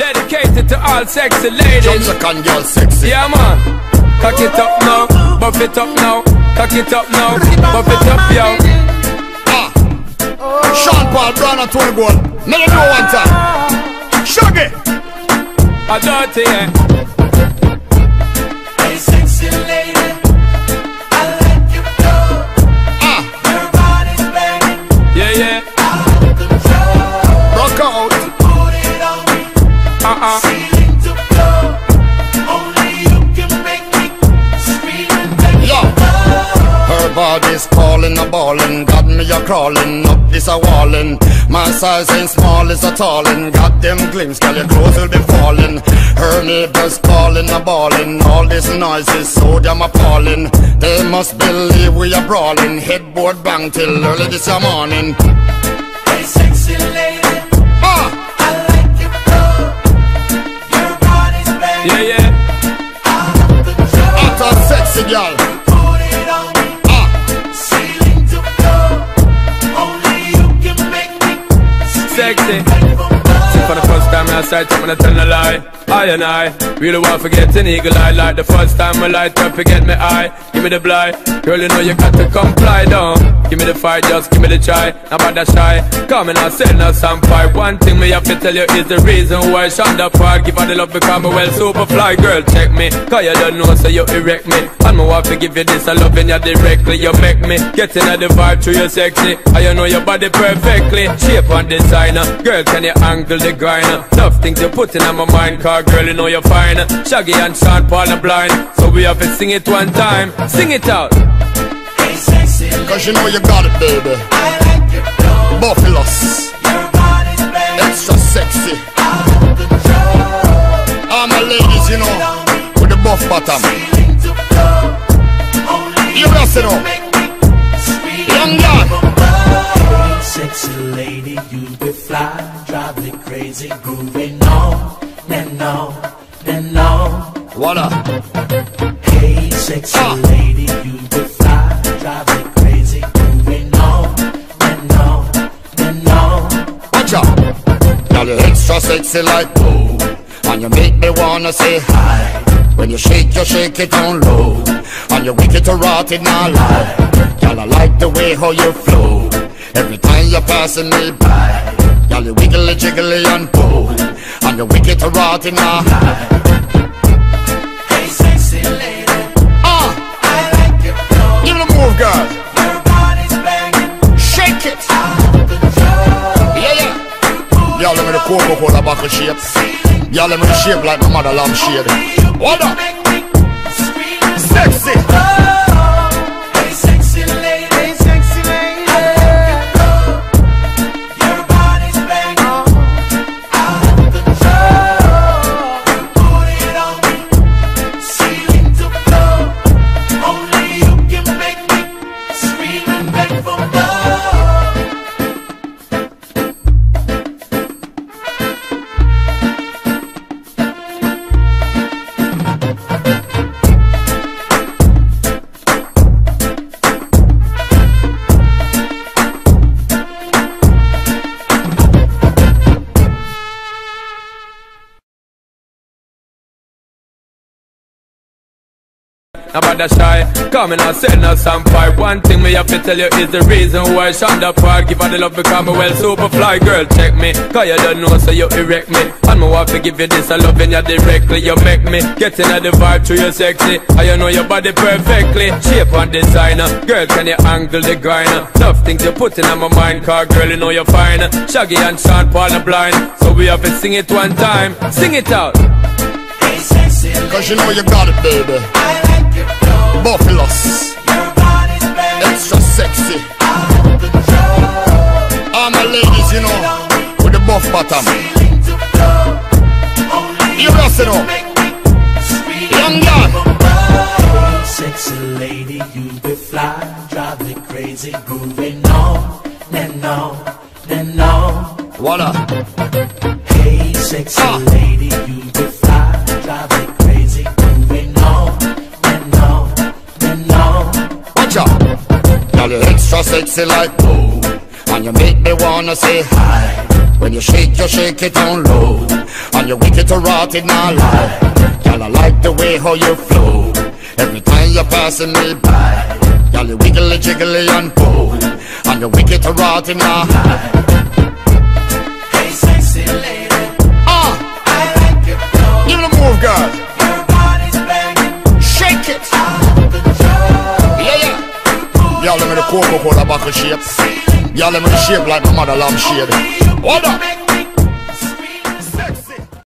Dedicated to all sexy ladies. Jamaican girl sexy. Yeah, man. Cock it up now, buff it up now. Cock it up now, buff it up, yo. Ah. Sean Paul, Brian and Tony Gold. Them know one time. Shaggy. A dirty, yeah. Her body's calling a ballin', got me a crawling up this a wallin'. My size ain't small, it's a tallin'. Got them glimpse, girl, your clothes will be falling. Her neighbors calling a ballin', all this noise is so damn appalling. They must believe we are brawling, headboard bang till early this morning. Hey, sexy lady. Ah, I like your flow. Your body's banging. Yeah, yeah. Out hot and sexy girl. Sexy. beg for the first time sight, I'm gonna tell a lie. I and I really want to forget an eagle eye. Like the first time I light up, forget me eye. Give me the blind, girl. You know you got to comply down. Give me the fight, just give me the try. Now that shy, come and I say no some fight. One thing me have to tell you is the reason why Shonda Park give her the love because me well super fly. Girl, check me, cause you don't know so you erect me. And me want to give you this, I loving you directly. You make me get in the vibe through your sexy. I you know your body perfectly. Shape and designer, girl, can you angle the grinder? Enough things you put in my mind, car girl, you know you're fine. Shaggy and Sean Paul are blind, so we have to sing it one time. Sing it out. Hey, sexy. Cause you know you got it, baby. I like your flow. Buffaloes, Your body's banging. extra sexy. Out of control. All my ladies, you know, with the buff bottom. You make me scream Young and girl. beg for more. Hey, sexy lady, you be fly, drive me crazy, grooving on and on and on. Voila. Hey, sexy Ah. lady, you sexy like whoa. And you make me wanna say hi. When you shake, you shake it down low. And you wicked to rot in our Y'all, I like the way how you flow. Every time you're passing me by. Girl, you wiggly jiggly and pull. And you wicked to rot in our Hey, Let me the Coca-Cola bottle shape. Y'all me shape like my mother lamb shade. What up? The shy. Come and I send us some fight. One thing me have to tell you is the reason why Shonda Park give her the love because me well super fly. Girl, check me, cause you don't know so you erect me. And me want to give you this, I loving you directly. You make me get in the vibe through your sexy. I you know your body perfectly. Shape and designer. Girl, can you angle the grinder? Tough things you put in my mind, car girl, you know you're fine. Shaggy and Sean Paul are blind. So we have to sing it one time. Sing it out. Hey, sexy lady. Cause you know you got it, baby. I like your flow. Buffaloes, Your body's banging. extra sexy. Out of control. All my ladies, you know, with the buff bottom. Ceiling to floor. You know, me scream young girl. beg for more. Hey, sexy lady, you be fly, drive me crazy, grooving on and on and on. Voila. Hey, sexy Ah. lady, you be fly, drive me Girl, sexy like whoa. And you make me wanna say hi. When you shake, you shake it down low. And you wicked to rotted, nah lie Girl, I like the way how you flow Every time you're passing me by Girl, you wiggly jiggly and pull And you wicked to rotted, nah Hey, sexy lady, Ah, I like your flow. give it a move, girl Coca-Cola bottle shape. Y'all let me shape like my mother lamb shade. Hold up